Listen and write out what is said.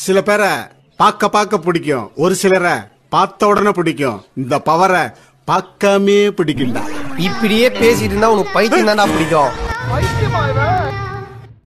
சில பேரை பார்க்க பார்க்க பிடிக்கும். ஒரு சிலரை பார்த்த உடனே பிடிக்கும். இந்த பவரை பார்க்காமே பிடிக்கும்டா இப்படியே பேசிட்டு இருந்தா உனக்கு பைத்தியம் தான்டா பிடிக்கும்.